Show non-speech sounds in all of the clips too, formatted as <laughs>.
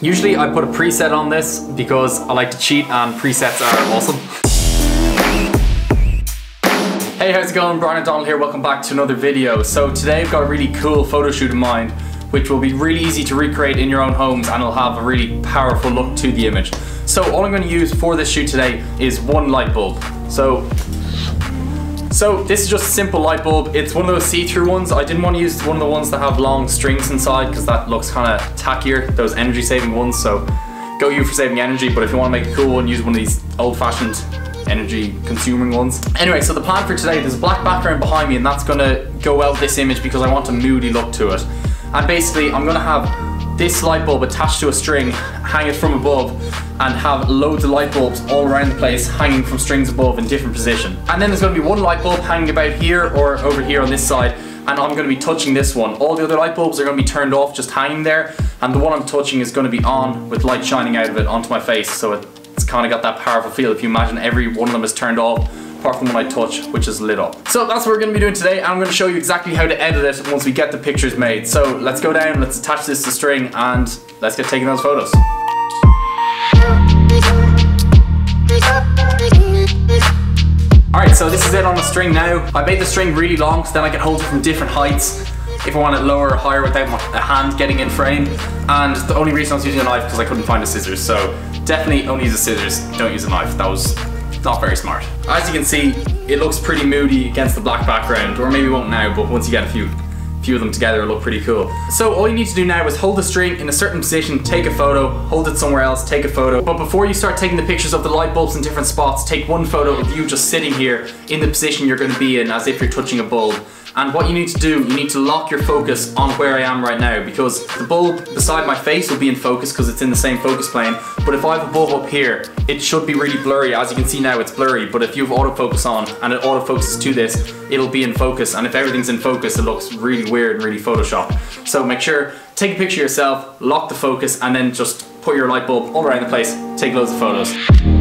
Usually I put a preset on this because I like to cheat and presets are awesome. Hey, how's it going? Brian O'Donnell here, welcome back to another video. So today I've got a really cool photo shoot in mind, which will be really easy to recreate in your own homes and it'll have a really powerful look to the image. So all I'm gonna use for this shoot today is one light bulb. So so this is just a simple light bulb. It's one of those see-through ones. I didn't want to use one of the ones that have long strings inside because that looks kind of tackier, those energy saving ones. So go you for saving energy, but if you want to make a cool one, use one of these old-fashioned energy consuming ones. Anyway, so the plan for today, there's a black background behind me and that's gonna go well with this image because I want a moody look to it. And basically I'm gonna have this light bulb attached to a string, hang it from above, and have loads of light bulbs all around the place hanging from strings above in different position. And then there's going to be one light bulb hanging about here or over here on this side, and I'm going to be touching this one. All the other light bulbs are going to be turned off, just hanging there, and the one I'm touching is going to be on with light shining out of it onto my face, so it's kind of got that powerful feel. If you imagine every one of them is turned off, apart from when I touch, which is lit up. So that's what we're gonna be doing today. I'm gonna show you exactly how to edit it once we get the pictures made. So let's go down, let's attach this to string, and let's get taking those photos. Alright, so this is it on the string now. I made the string really long so then I can hold it from different heights if I want it lower or higher without my hand getting in frame. And the only reason I was using a knife because I couldn't find a scissors. So definitely only use a scissors, don't use a knife. That was not very smart. As you can see, it looks pretty moody against the black background, or maybe won't now, but once you get a few few of them together it'll look pretty cool. So all you need to do now is hold the string in a certain position, take a photo, hold it somewhere else, take a photo. But before you start taking the pictures of the light bulbs in different spots, take one photo of you just sitting here in the position you're going to be in as if you're touching a bulb. And what you need to do, you need to lock your focus on where I am right now because the bulb beside my face will be in focus because it's in the same focus plane. But if I have a bulb up here, it should be really blurry. As you can see now, it's blurry. But if you have autofocus on and it autofocuses to this, it'll be in focus. And if everything's in focus, it looks really weird and really Photoshop. So make sure, take a picture yourself, lock the focus, and then just put your light bulb all around the place, take loads of photos.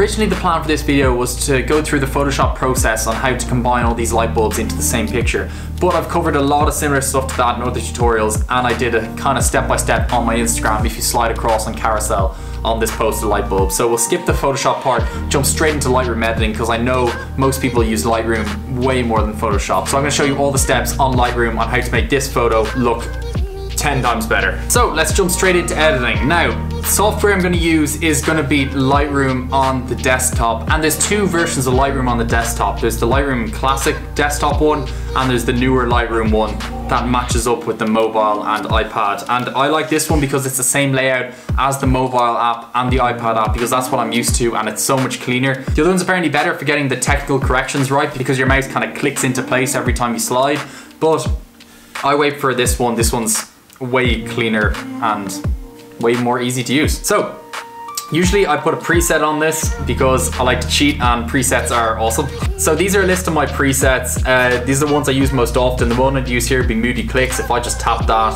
Originally the plan for this video was to go through the Photoshop process on how to combine all these light bulbs into the same picture. But I've covered a lot of similar stuff to that in other tutorials and I did a kind of step by step on my Instagram if you slide across on carousel on this post of light bulb. So we'll skip the Photoshop part, jump straight into Lightroom editing because I know most people use Lightroom way more than Photoshop. So I'm gonna show you all the steps on Lightroom on how to make this photo look 10 times better. So let's jump straight into editing. Now, software I'm gonna use is gonna be Lightroom on the desktop. And there's two versions of Lightroom on the desktop. There's the Lightroom Classic desktop one, and there's the newer Lightroom one that matches up with the mobile and iPad. And I like this one because it's the same layout as the mobile app and the iPad app because that's what I'm used to and it's so much cleaner. The other one's apparently better for getting the technical corrections right because your mouse kind of clicks into place every time you slide. But I wait for this one. This one's way cleaner and way more easy to use. So Usually I put a preset on this because I like to cheat and presets are awesome. So these are a list of my presets. Uh, these are the ones I use most often. The one I'd use here would be Moody Clicks. If I just tap that,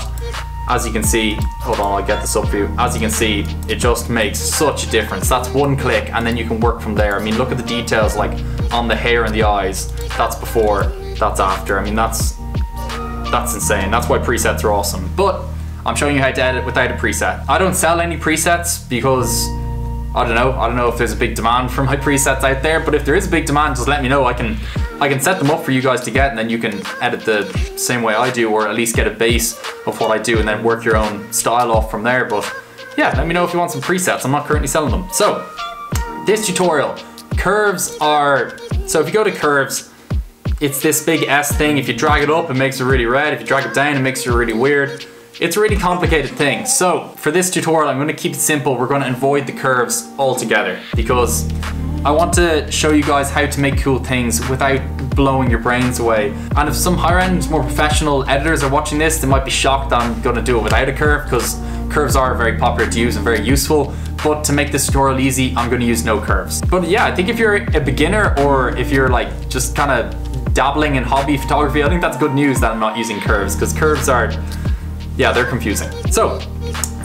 as you can see, hold on, I'll get this up for you. As you can see, it just makes such a difference. That's one click and then you can work from there. I mean, look at the details like on the hair and the eyes. That's before, that's after. I mean, that's that's insane. That's why presets are awesome. But I'm showing you how to edit without a preset. I don't sell any presets because I don't know. I don't know if there's a big demand for my <laughs> presets out there, but if there is a big demand, just let me know. I can I can set them up for you guys to get and then you can edit the same way I do or at least get a base of what I do and then work your own style off from there. But yeah, let me know if you want some presets. I'm not currently selling them. So this tutorial, curves are, so if you go to curves, it's this big S thing. If you drag it up, it makes it really red. If you drag it down, it makes it really weird. It's a really complicated thing. So for this tutorial, I'm gonna keep it simple. We're gonna avoid the curves altogether because I want to show you guys how to make cool things without blowing your brains away. And if some higher end, more professional editors are watching this, they might be shocked I'm gonna do it without a curve because curves are very popular to use and very useful. But to make this tutorial easy, I'm gonna use no curves. But yeah, I think if you're a beginner or if you're like just kind of dabbling in hobby photography, I think that's good news that I'm not using curves because curves are yeah, they're confusing. So,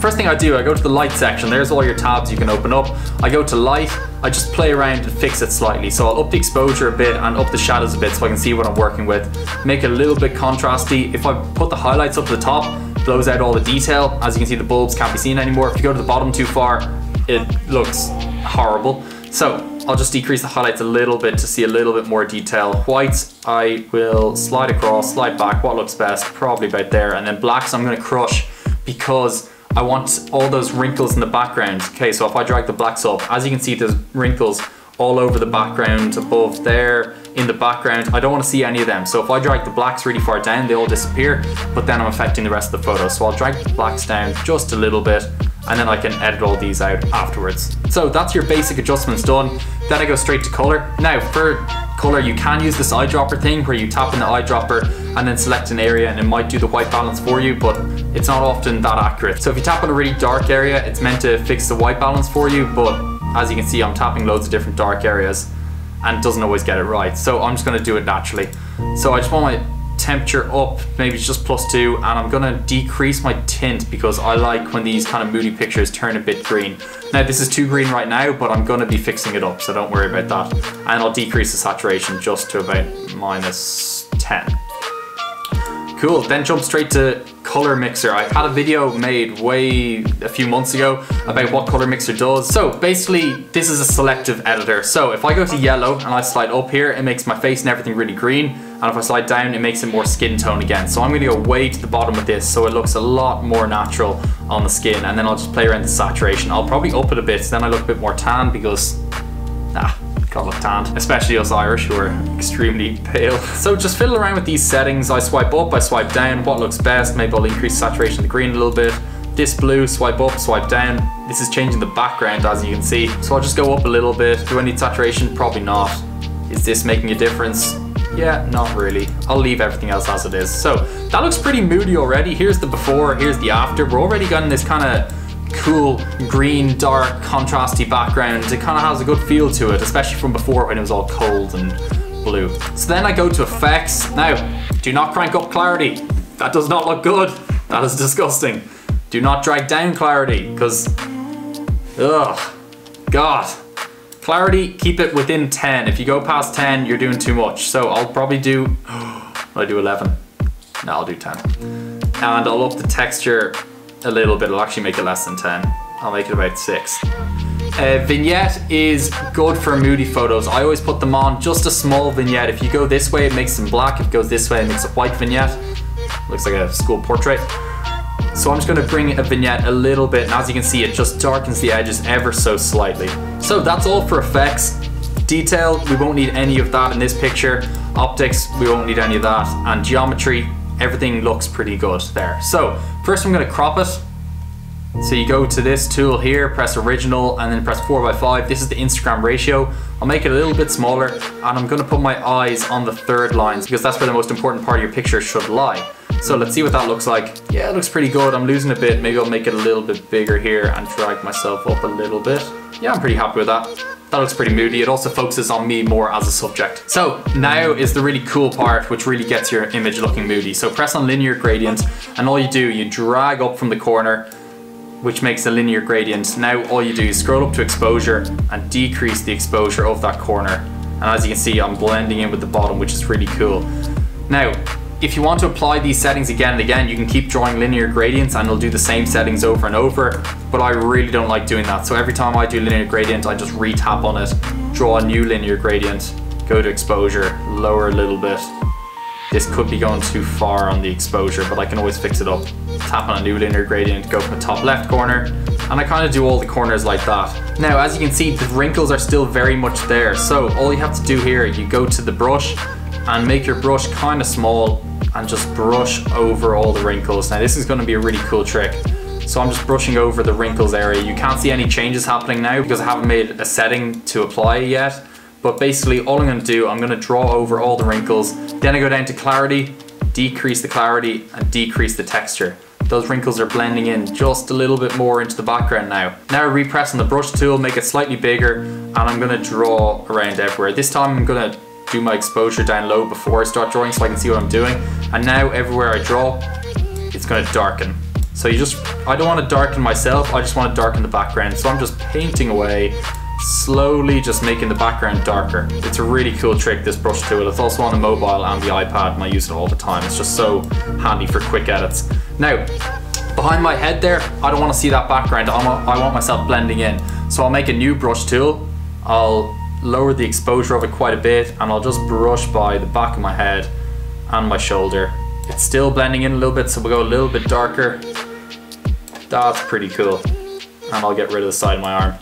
first thing I do, I go to the light section. There's all your tabs you can open up. I go to light, I just play around and fix it slightly. So I'll up the exposure a bit and up the shadows a bit so I can see what I'm working with. Make it a little bit contrasty. If I put the highlights up to the top, it blows out all the detail. As you can see, the bulbs can't be seen anymore. If you go to the bottom too far, it looks horrible. So I'll just decrease the highlights a little bit to see a little bit more detail. Whites, I will slide across, slide back, what looks best, probably about there. And then blacks, I'm gonna crush because I want all those wrinkles in the background. Okay, so if I drag the blacks up, as you can see, there's wrinkles all over the background, above there, in the background. I don't want to see any of them. So if I drag the blacks really far down, they all disappear, but then I'm affecting the rest of the photo. So I'll drag the blacks down just a little bit, and then I can edit all these out afterwards. So that's your basic adjustments done. Then I go straight to color. Now for color, you can use this eyedropper thing where you tap in the eyedropper and then select an area and it might do the white balance for you, but it's not often that accurate. So if you tap on a really dark area, it's meant to fix the white balance for you, but as you can see, I'm tapping loads of different dark areas and it doesn't always get it right. So I'm just gonna do it naturally. So I just want my temperature up, maybe just plus two, and I'm gonna decrease my tint because I like when these kind of moody pictures turn a bit green. Now this is too green right now, but I'm gonna be fixing it up, so don't worry about that. And I'll decrease the saturation just to about minus 10. Cool, then jump straight to color mixer. I had a video made way a few months ago about what color mixer does. So basically this is a selective editor. So if I go to yellow and I slide up here, it makes my face and everything really green. And if I slide down, it makes it more skin tone again. So I'm gonna go way to the bottom of this so it looks a lot more natural on the skin. And then I'll just play around the saturation. I'll probably up it a bit so then I look a bit more tan because, gotta look tanned, especially us Irish who are extremely pale. So just fiddle around with these settings. I swipe up, I swipe down, what looks best. Maybe I'll increase saturation of the green a little bit. This blue, swipe up, swipe down. This is changing the background as you can see. So I'll just go up a little bit. Do I need saturation? Probably not. Is this making a difference? Yeah, not really. I'll leave everything else as it is. So that looks pretty moody already. Here's the before, here's the after. We're already getting this kind of cool green, dark, contrasty background. It kind of has a good feel to it, especially from before when it was all cold and blue. So then I go to effects. Now, do not crank up clarity. That does not look good. That is <laughs> disgusting. Do not drag down clarity, because, ugh, God. Clarity, keep it within 10. If you go past 10, you're doing too much. So I'll probably do, <gasps> I'll do 11. No, I'll do 10. And I'll up the texture a little bit. I'll actually make it less than 10. I'll make it about 6. Uh, vignette is good for moody photos. I always put them on just a small vignette. If you go this way, it makes them black. If it goes this way, it makes a white vignette. Looks like a school portrait. So I'm just gonna bring a vignette a little bit, and as you can see, it just darkens the edges ever so slightly. So that's all for effects. Detail, we won't need any of that in this picture. Optics, we won't need any of that. And geometry, everything looks pretty good there. So first I'm gonna crop it. So you go to this tool here, press original, and then press 4x5. This is the Instagram ratio. I'll make it a little bit smaller, and I'm gonna put my eyes on the third lines because that's where the most important part of your picture should lie. So let's see what that looks like. Yeah, it looks pretty good. I'm losing a bit. Maybe I'll make it a little bit bigger here and drag myself up a little bit. Yeah, I'm pretty happy with that. That looks pretty moody. It also focuses on me more as a subject. So now is the really cool part, which really gets your image looking moody. So press on linear gradient and all you do, you drag up from the corner which makes a linear gradient. Now all you do is scroll up to exposure and decrease the exposure of that corner. And as you can see, I'm blending in with the bottom, which is really cool. Now, if you want to apply these settings again and again, you can keep drawing linear gradients and it'll do the same settings over and over, but I really don't like doing that. So every time I do linear gradient, I just re-tap on it, draw a new linear gradient, go to exposure, lower a little bit. This could be going too far on the exposure, but I can always fix it up. Tap on a new linear gradient, go from the top left corner, and I kind of do all the corners like that. Now, as you can see, the wrinkles are still very much there. So all you have to do here, you go to the brush and make your brush kind of small and just brush over all the wrinkles. Now this is gonna be a really cool trick. So I'm just brushing over the wrinkles area. You can't see any changes happening now because I haven't made a setting to apply yet. But basically all I'm gonna do, I'm gonna draw over all the wrinkles. Then I go down to clarity, decrease the clarity and decrease the texture. Those wrinkles are blending in just a little bit more into the background now. Now repress on the brush tool, make it slightly bigger, and I'm gonna draw around everywhere. This time I'm gonna do my exposure down low before I start drawing so I can see what I'm doing. And now everywhere I draw, it's gonna darken. So you just, I don't want to darken myself, I just want to darken the background. So I'm just painting away, slowly just making the background darker. It's a really cool trick, this brush tool. It's also on the mobile and the iPad and I use it all the time. It's just so handy for quick edits. Now, behind my head there, I don't want to see that background. I want myself blending in. So I'll make a new brush tool. I'll lower the exposure of it quite a bit and I'll just brush by the back of my head and my shoulder. It's still blending in a little bit, so we'll go a little bit darker. That's pretty cool. And I'll get rid of the side of my arm.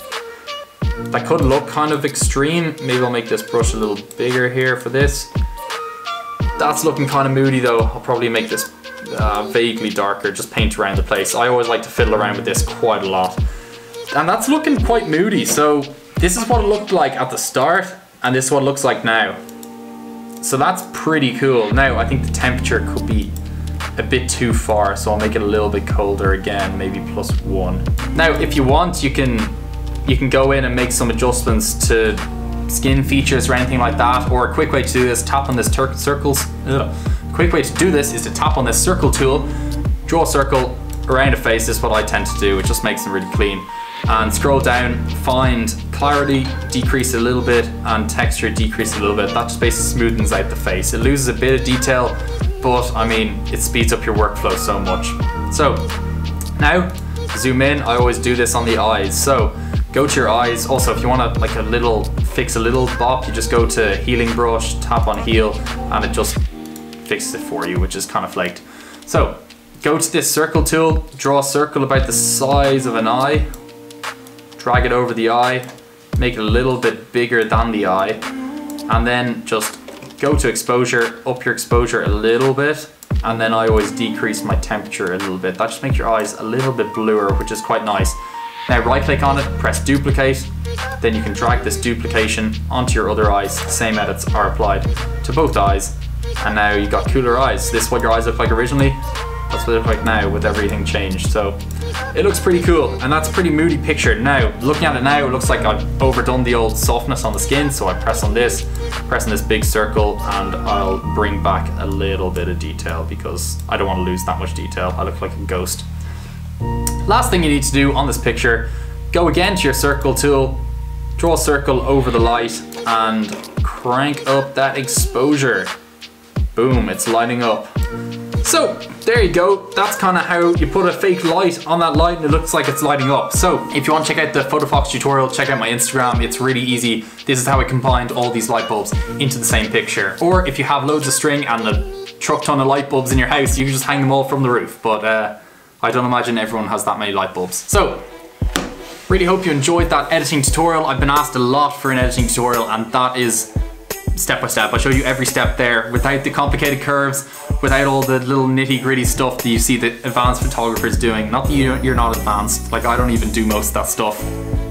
That could look kind of extreme. Maybe I'll make this brush a little bigger here for this. That's looking kind of moody though. I'll probably make this uh, vaguely darker, just paint around the place. I always like to fiddle around with this quite a lot. And that's looking quite moody. So this is what it looked like at the start and this is what it looks like now. So that's pretty cool. Now I think the temperature could be a bit too far, so I'll make it a little bit colder again, maybe plus one. Now, if you want, you can you can go in and make some adjustments to skin features or anything like that. Or a quick way to do this, tap on this circles. Ugh. Quick way to do this is to tap on this circle tool, draw a circle around a face. This is what I tend to do. It just makes them really clean. And scroll down, find clarity, decrease a little bit, and texture, decrease a little bit. That just basically smoothens out the face. It loses a bit of detail, but I mean, it speeds up your workflow so much. So now, zoom in, I always do this on the eyes. So go to your eyes. Also, if you want to like a little, fix a little bop, you just go to healing brush, tap on heal, and it just fixes it for you, which is kind of flaked. So go to this circle tool, draw a circle about the size of an eye, drag it over the eye, make it a little bit bigger than the eye, and then just go to exposure, up your exposure a little bit, and then I always decrease my temperature a little bit. That just makes your eyes a little bit bluer, which is quite nice. Now right click on it, press duplicate, then you can drag this duplication onto your other eyes. Same edits are applied to both eyes, and now you've got cooler eyes. This is what your eyes look like originally, that's what it looks like now with everything changed. So it looks pretty cool and that's a pretty moody picture. Now, looking at it now, it looks like I've overdone the old softness on the skin. So I press on this, press on this big circle and I'll bring back a little bit of detail because I don't want to lose that much detail. I look like a ghost. Last thing you need to do on this picture, go again to your circle tool, draw a circle over the light and crank up that exposure. Boom, it's lighting up. So there you go. That's kind of how you put a fake light on that light and it looks like it's lighting up. So if you want to check out the Photoshop tutorial, check out my Instagram. It's really easy. This is how I combined all these light bulbs into the same picture. Or if you have loads of string and a truck ton of light bulbs in your house, you can just hang them all from the roof. But uh, I don't imagine everyone has that many light bulbs. So really hope you enjoyed that editing tutorial. I've been asked a lot for an editing tutorial and that is step by step. I show you every step there without the complicated curves, without all the little nitty gritty stuff that you see the advanced photographers doing. Not that you're not advanced, like I don't even do most of that stuff.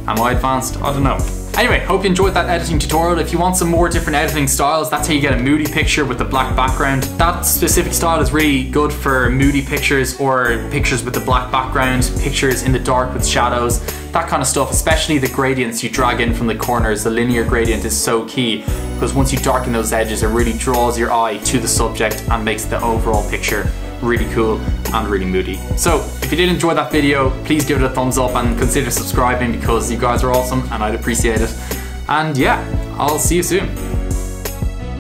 Am I advanced? I don't know. Anyway, hope you enjoyed that editing tutorial. If you want some more different editing styles, that's how you get a moody picture with the black background. That specific style is really good for moody pictures or pictures with the black background, pictures in the dark with shadows, that kind of stuff, especially the gradients you drag in from the corners. The linear gradient is so key because once you darken those edges, it really draws your eye to the subject and makes the overall picture really cool and really moody. So if you did enjoy that video, please give it a thumbs up and consider subscribing because you guys are awesome and I'd appreciate it. And yeah, I'll see you soon.